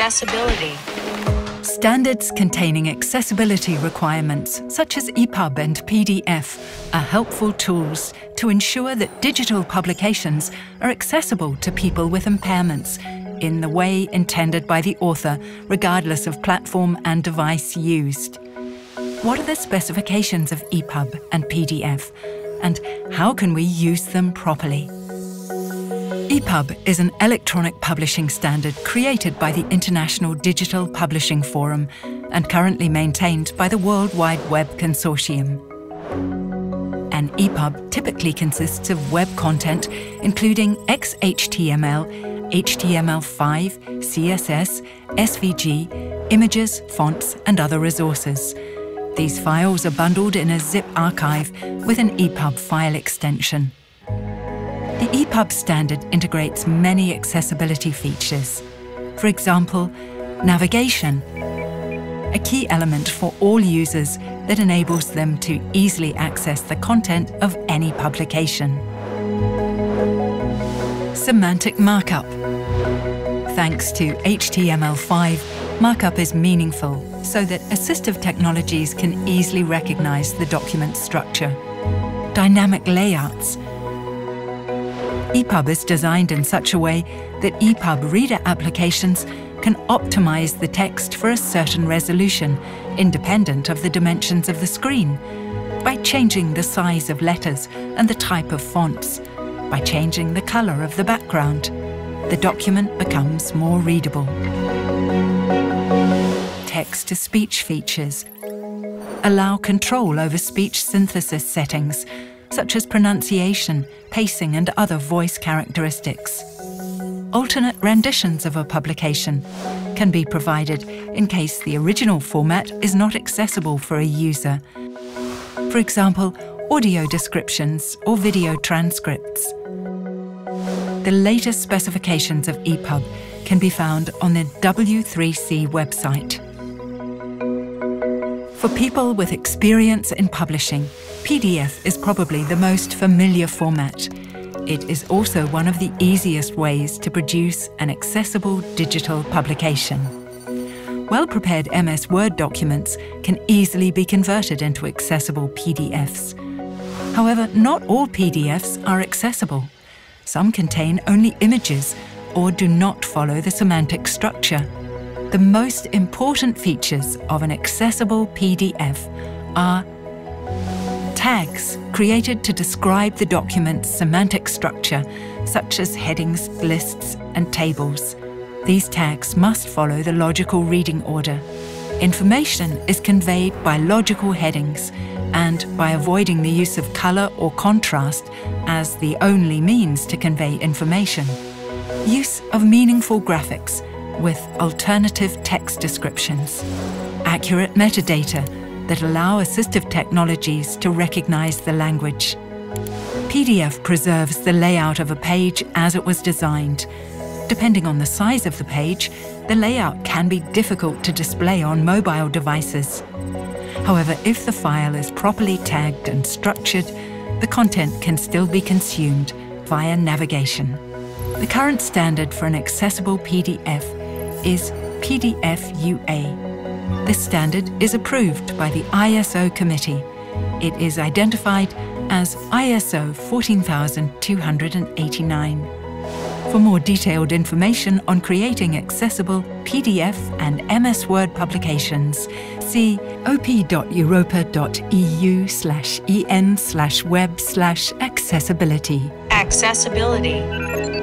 Accessibility. Standards containing accessibility requirements, such as EPUB and PDF, are helpful tools to ensure that digital publications are accessible to people with impairments in the way intended by the author, regardless of platform and device used. What are the specifications of EPUB and PDF, and how can we use them properly? EPUB is an electronic publishing standard created by the International Digital Publishing Forum and currently maintained by the World Wide Web Consortium. An EPUB typically consists of web content including XHTML, HTML5, CSS, SVG, images, fonts, and other resources. These files are bundled in a zip archive with an EPUB file extension. The EPUB standard integrates many accessibility features. For example, navigation, a key element for all users that enables them to easily access the content of any publication. Semantic markup. Thanks to HTML5, markup is meaningful so that assistive technologies can easily recognize the document structure. Dynamic layouts EPUB is designed in such a way that EPUB reader applications can optimize the text for a certain resolution, independent of the dimensions of the screen, by changing the size of letters and the type of fonts, by changing the color of the background. The document becomes more readable. Text-to-speech features allow control over speech synthesis settings such as pronunciation, pacing, and other voice characteristics. Alternate renditions of a publication can be provided in case the original format is not accessible for a user. For example, audio descriptions or video transcripts. The latest specifications of EPUB can be found on the W3C website. For people with experience in publishing, PDF is probably the most familiar format. It is also one of the easiest ways to produce an accessible digital publication. Well-prepared MS Word documents can easily be converted into accessible PDFs. However, not all PDFs are accessible. Some contain only images or do not follow the semantic structure the most important features of an accessible PDF are tags created to describe the document's semantic structure, such as headings, lists, and tables. These tags must follow the logical reading order. Information is conveyed by logical headings and by avoiding the use of colour or contrast as the only means to convey information. Use of meaningful graphics with alternative text descriptions, accurate metadata that allow assistive technologies to recognize the language. PDF preserves the layout of a page as it was designed. Depending on the size of the page, the layout can be difficult to display on mobile devices. However, if the file is properly tagged and structured, the content can still be consumed via navigation. The current standard for an accessible PDF is PDF UA. This standard is approved by the ISO committee. It is identified as ISO 14289. For more detailed information on creating accessible PDF and MS Word publications, see op.europa.eu slash en slash web slash accessibility. Accessibility.